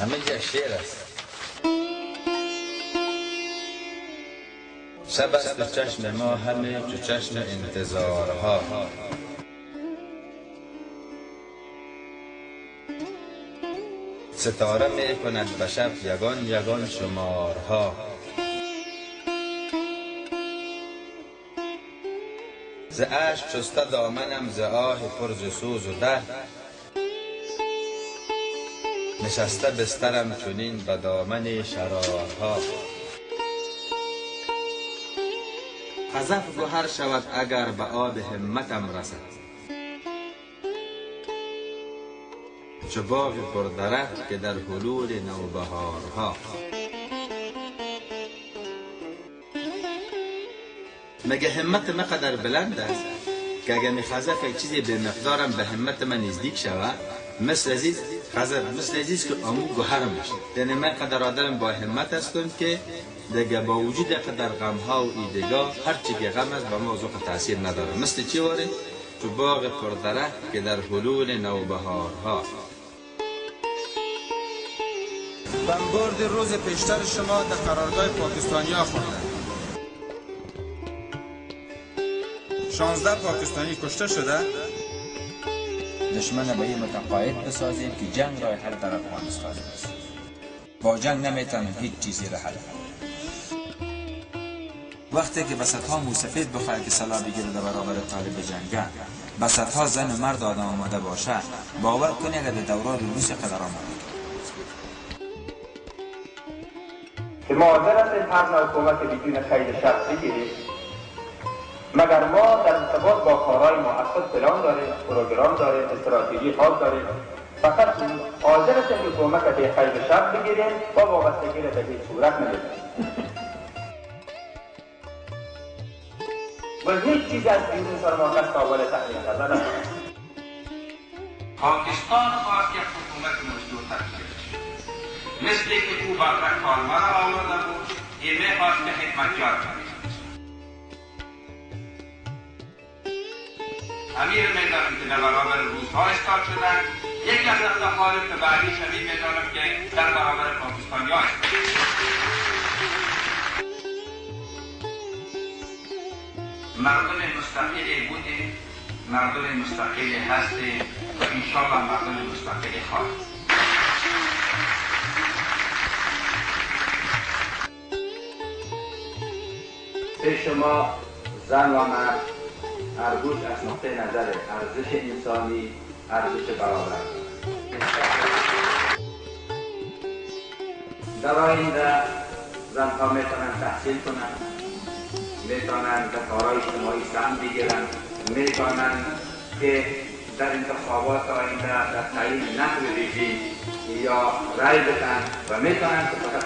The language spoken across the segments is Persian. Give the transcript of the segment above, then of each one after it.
همه یک شعر است شب است چشم ما همه چو چشم انتظارها. ستاره می کند به شب یگان یگان شمارها. ز عشق شسته دامنم ز آه پرز سوز و ده. نشسته بسترم چونین به دامن شرارها. خزف گوهر شود اگر به آب همتم رسد. چو باغ پردرخت که در حلول نوبهارها. مگه همت مقدر بلند است؟ که اگر می خزف چیزی به مقدارم به همت من نزدیک شود؟ مثل عزیز خزف مثل عزیز که امو گوهر میشه یعنی من قدر آدم با همت هستم که دیگه با وجود قدر غم ها و ایدگاه هر چی که غم است به ما تاثیر نداره. مثل چی واره؟ تو باغ پردرخت که در حلول نوبهارها. بمبارد روز پیشتر شما در قرارگاه پاکستانی ها خوندن شانزده پاکستانی کشته شده؟ دشمن به این متقاعد بسازیم که جنگ راه حل در افغانستان است. با جنگ نمی‌تونیم هیچ چیزی را حل وقتی که بسط ها موسفید بخواهد که سلا بگیره در برابر طالب جنگه بسط ها زن و مرد آدم آمده باشه باور کنی اگر دوران روسی قدر آمده. که هستیم هر حکومت بدون خیلی شخص بگیریم مگر ما در ارتباط با کارهای اصلا پلان داریم پروگرام داریم استراتژی خاص داریم. فقط حاضر هستیم که حکومت به خیلی شخص بگیریم و وابستگی را به هیچ صورت نداریم و هیچ چیز از بیرون سر ما کس قابل تحلیل کردن پاکستان خواست یک حکومت مزدور تشکیل مثل که او برده کارمر آورده بود این می‌خواست به خدمتیار کنید امیر می‌دانم که در برابر روزها استاد شدن یکی از افتخار که بعدی شوید می‌دانم که در برابر پاکستانی ها مردم مستقلی بودیم مردم مستقلی هستیم و انشاءالله مردم مستقلی خواهیم به شما زن و مرد ارگوش از نقطه نظر ارزش انسانی ارزش برابر. در آینده زنها می‌تونن تحصیل کنن می‌تونن در کارهای اجتماعی سهم بگیرن می‌تونن که در انتخابات آینده در تعیین نحو رژیم یا رای بدن و می‌تونن که فقط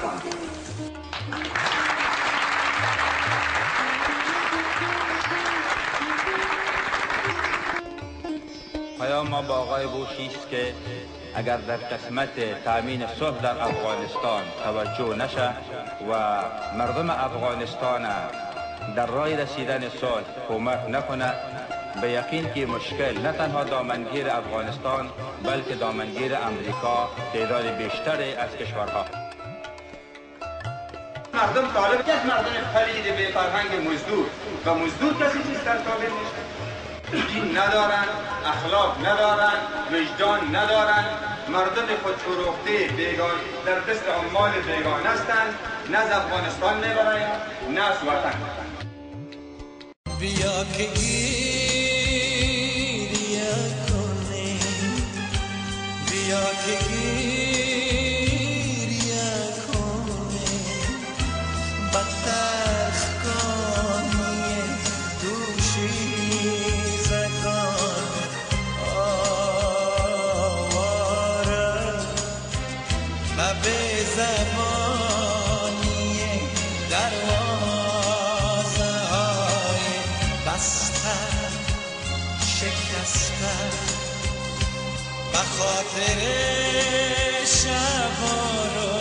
ما با آقای بوشی است که اگر در قسمت تامین صلح در افغانستان توجه نشه و مردم افغانستان در راه رسیدن صلح کمک نکنه به یقین که مشکل نه تنها دامنگیر افغانستان بلکه دامنگیر امریکا تعداد بیشتری از کشورها. مردم طالب یک مردم پلید به فرهنگ مزدور و مزدور کسی چیز در تابع نیست. دین ندارن اخلاق ندارن وجدان ندارن. مردم خود فروخته بیگان در دست عمال بیگان هستند نه افغانستان می‌برند نه از وطن. بیا که و به زمانی دروازه های بسته شکسته و خاطر شب